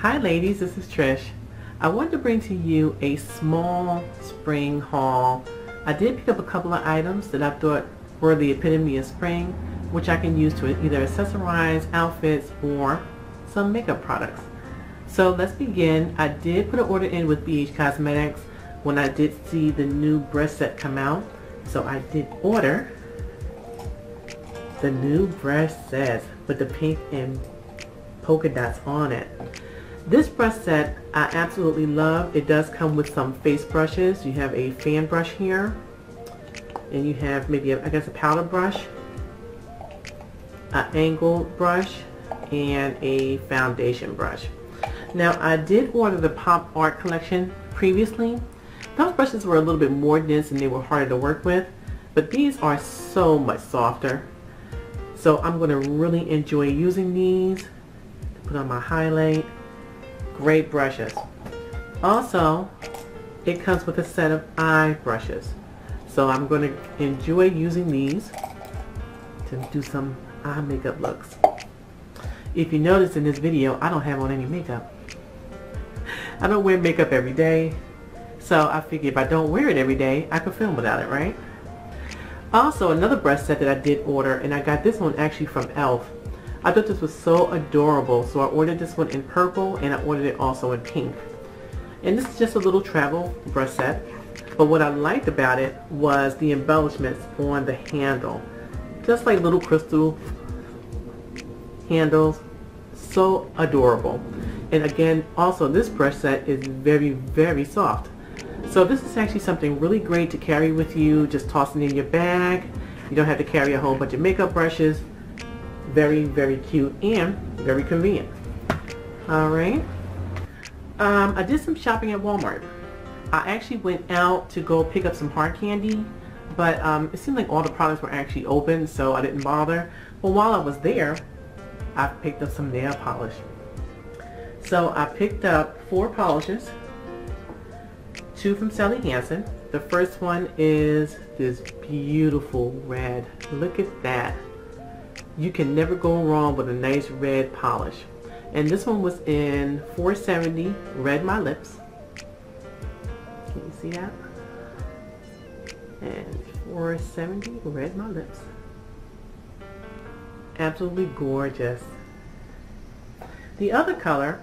Hi ladies, this is Trish. I wanted to bring to you a small spring haul. I did pick up a couple of items that I thought were the epitome of spring, which I can use to either accessorize outfits or some makeup products. So let's begin. I did put an order in with BH Cosmetics when I did see the new breast set come out. So I did order the new breast set with the pink and polka dots on it. This brush set I absolutely love. It does come with some face brushes. You have a fan brush here and you have maybe a, I guess a powder brush, an angled brush, and a foundation brush. Now I did order the Pop Art collection previously. Those brushes were a little bit more dense and they were harder to work with, but these are so much softer. So I'm going to really enjoy using these to put on my highlight great brushes. Also, it comes with a set of eye brushes. So I'm going to enjoy using these to do some eye makeup looks. If you notice in this video, I don't have on any makeup. I don't wear makeup every day. So I figure if I don't wear it every day, I can film without it, right? Also, another brush set that I did order, and I got this one actually from e.l.f. I thought this was so adorable, so I ordered this one in purple and I ordered it also in pink. And this is just a little travel brush set. But what I liked about it was the embellishments on the handle. Just like little crystal handles. So adorable. And again, also this brush set is very, very soft. So this is actually something really great to carry with you, just tossing in your bag. You don't have to carry a whole bunch of makeup brushes very, very cute and very convenient. Alright. Um, I did some shopping at Walmart. I actually went out to go pick up some hard candy, but um, it seemed like all the products were actually open, so I didn't bother. But while I was there, I picked up some nail polish. So I picked up four polishes, two from Sally Hansen. The first one is this beautiful red. Look at that you can never go wrong with a nice red polish. And this one was in 470 Red My Lips. Can you see that? And 470 Red My Lips. Absolutely gorgeous. The other color,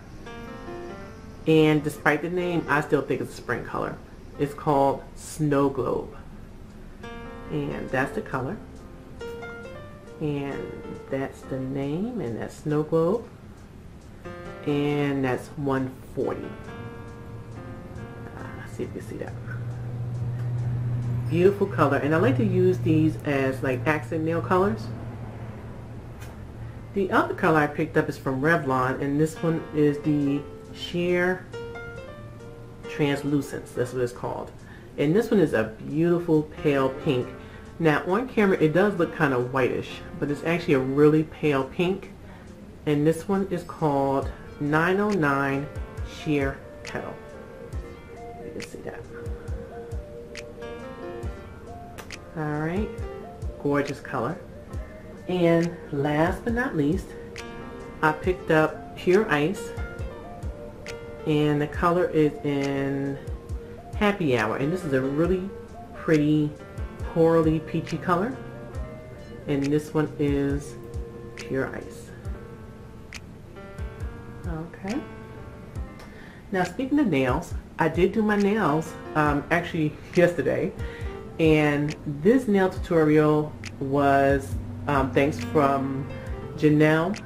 and despite the name, I still think it's a spring color. It's called Snow Globe. And that's the color and that's the name and that's snow globe. And that's 140 uh, let's see if you see that. Beautiful color and I like to use these as like accent nail colors. The other color I picked up is from Revlon and this one is the sheer translucence. That's what it's called. And this one is a beautiful pale pink now on camera it does look kind of whitish, but it's actually a really pale pink. And this one is called 909 Sheer Petal. You can see that. Alright, gorgeous color. And last but not least, I picked up Pure Ice. And the color is in Happy Hour. And this is a really pretty corally peachy color. And this one is pure ice. Okay. Now speaking of nails, I did do my nails um, actually yesterday. And this nail tutorial was um, thanks from Janelle.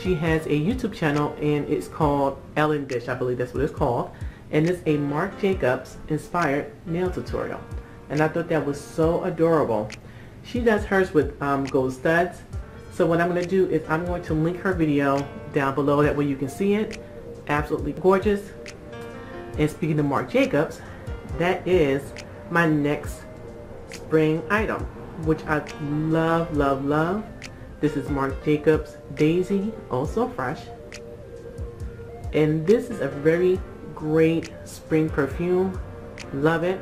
She has a YouTube channel and it's called Ellen Dish. I believe that's what it's called. And it's a Marc Jacobs inspired nail tutorial and I thought that was so adorable. She does hers with um, gold studs. So what I'm going to do is I'm going to link her video down below. That way you can see it. Absolutely gorgeous. And speaking of Marc Jacobs, that is my next spring item, which I love, love, love. This is Marc Jacobs Daisy, Eau So Fresh. And this is a very great spring perfume. Love it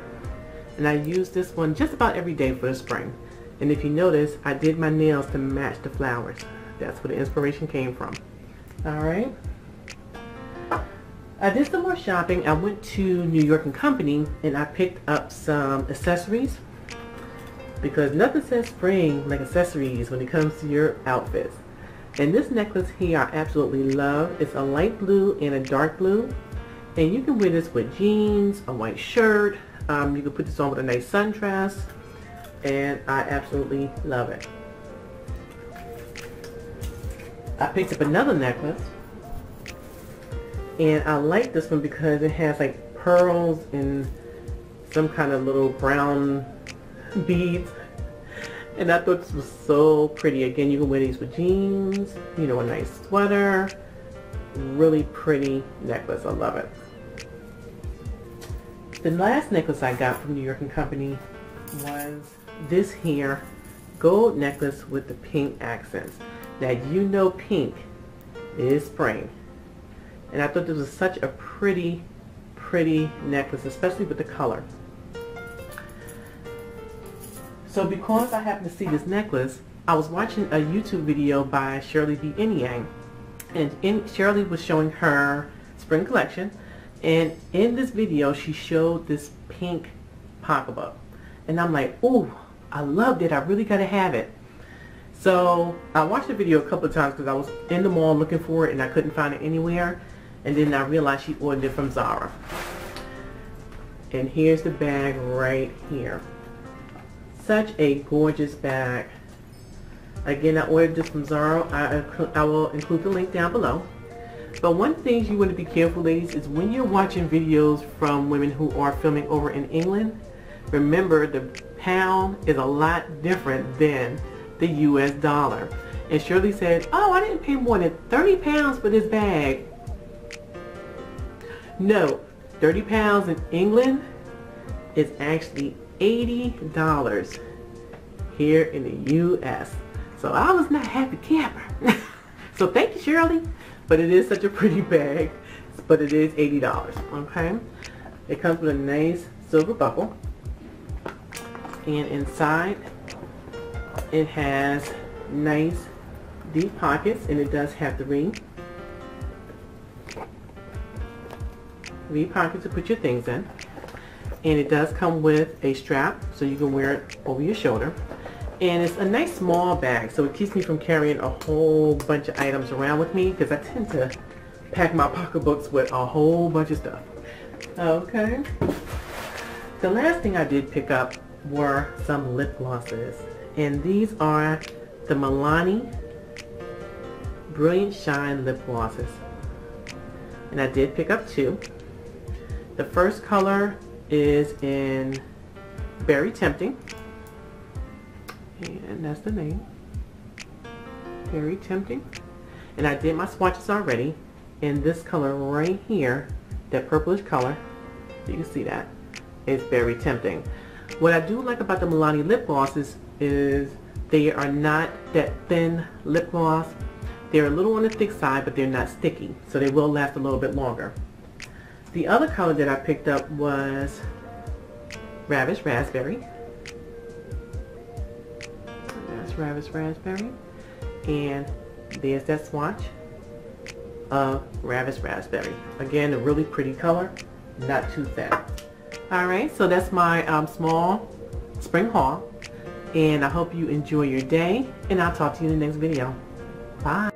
and I use this one just about every day for the spring. And if you notice, I did my nails to match the flowers. That's where the inspiration came from. Alright. I did some more shopping. I went to New York and Company and I picked up some accessories because nothing says spring like accessories when it comes to your outfits. And this necklace here I absolutely love. It's a light blue and a dark blue. And you can wear this with jeans, a white shirt. Um, you can put this on with a nice sundress. And I absolutely love it. I picked up another necklace. And I like this one because it has like pearls and some kind of little brown beads. And I thought this was so pretty. Again, you can wear these with jeans, you know, a nice sweater. Really pretty necklace. I love it. The last necklace I got from New York and Company was this here gold necklace with the pink accents. Now you know pink is spring. And I thought this was such a pretty, pretty necklace, especially with the color. So because I happened to see this necklace, I was watching a YouTube video by Shirley B. Eniang. And in, Shirley was showing her spring collection. And in this video, she showed this pink pocketbook. And I'm like, ooh, I loved it. I really got to have it. So I watched the video a couple of times because I was in the mall looking for it and I couldn't find it anywhere. And then I realized she ordered it from Zara. And here's the bag right here. Such a gorgeous bag. Again, I ordered this from Zara. I, I will include the link down below. But one thing you want to be careful, ladies, is when you're watching videos from women who are filming over in England, remember the pound is a lot different than the US dollar. And Shirley said, oh, I didn't pay more than 30 pounds for this bag. No, 30 pounds in England is actually $80 here in the U.S. So I was not happy camper. so thank you, Shirley. But it is such a pretty bag. But it is $80, okay? It comes with a nice silver buckle. And inside, it has nice deep pockets. And it does have ring three pockets to put your things in. And it does come with a strap so you can wear it over your shoulder. And it's a nice small bag so it keeps me from carrying a whole bunch of items around with me because I tend to pack my pocketbooks with a whole bunch of stuff. Okay. The last thing I did pick up were some lip glosses. And these are the Milani Brilliant Shine Lip Glosses. And I did pick up two. The first color is in Very Tempting. And that's the name. Very Tempting. And I did my swatches already. In this color right here, that purplish color, you can see that, is very Tempting. What I do like about the Milani lip glosses is they are not that thin lip gloss. They're a little on the thick side, but they're not sticky, so they will last a little bit longer. The other color that I picked up was Ravish Raspberry. Ravish Raspberry. And there's that swatch of Ravish Raspberry. Again, a really pretty color, not too thin. Alright, so that's my um, small spring haul. And I hope you enjoy your day. And I'll talk to you in the next video. Bye.